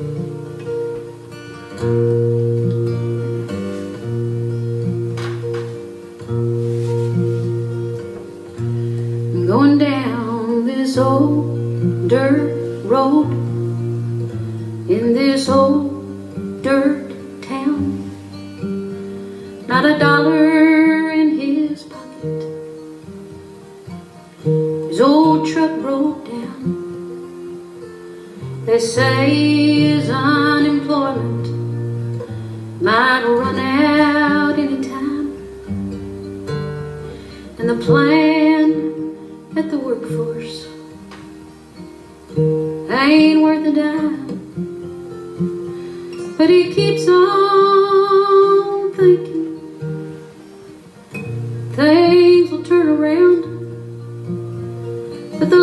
I'm going down this old dirt road in this old dirt town. Not a dollar in his pocket. His old truck broke down. They say his unemployment might run out anytime. And the plan at the workforce ain't worth a dime. But he keeps on thinking things will turn around. But the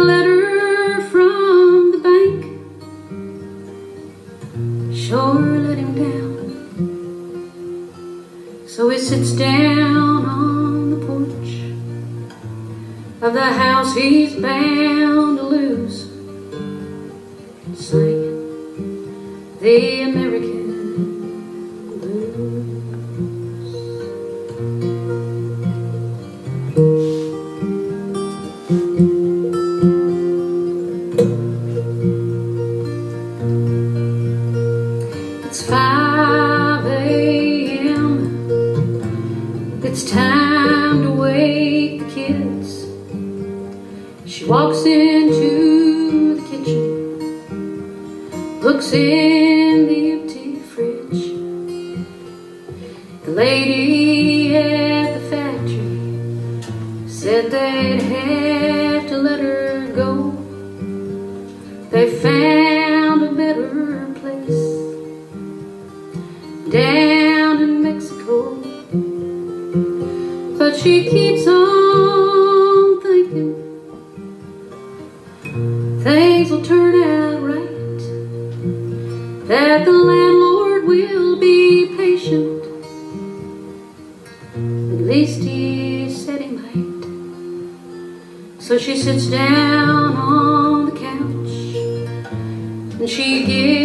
sits down on the porch of the house he's bound to lose, singing the American It's time to wake the kids. She walks into the kitchen, looks in the empty fridge. The lady at the factory said they'd have to let her go. They found She keeps on thinking things will turn out right. That the landlord will be patient. At least he said he might. So she sits down on the couch and she gives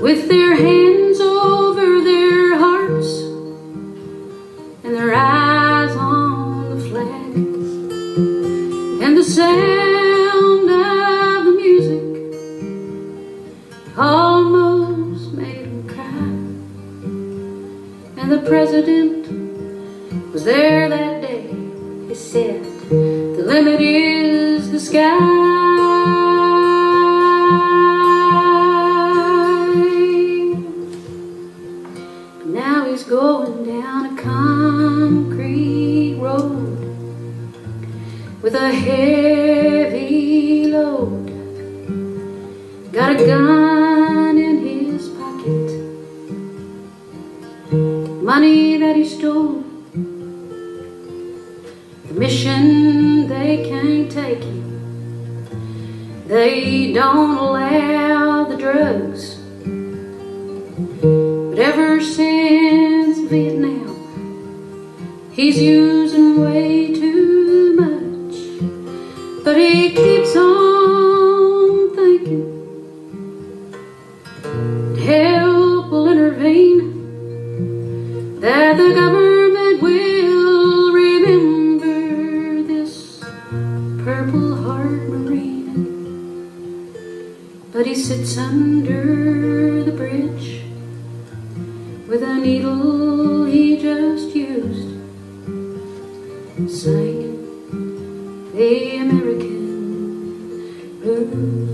with their hands over their hearts and their eyes on the flag, and the sound of the music almost made him cry. And the president was there that day. He said, The limit is the sky. Going down a concrete road with a heavy load. Got a gun in his pocket, money that he stole. The mission they can't take him. They don't allow the drugs. But ever since Vietnam, he's using way too much. But he keeps on thinking help will intervene, that the government will remember this Purple Heart Marine. But he sits under the bridge with a needle he just used, sang the American blues.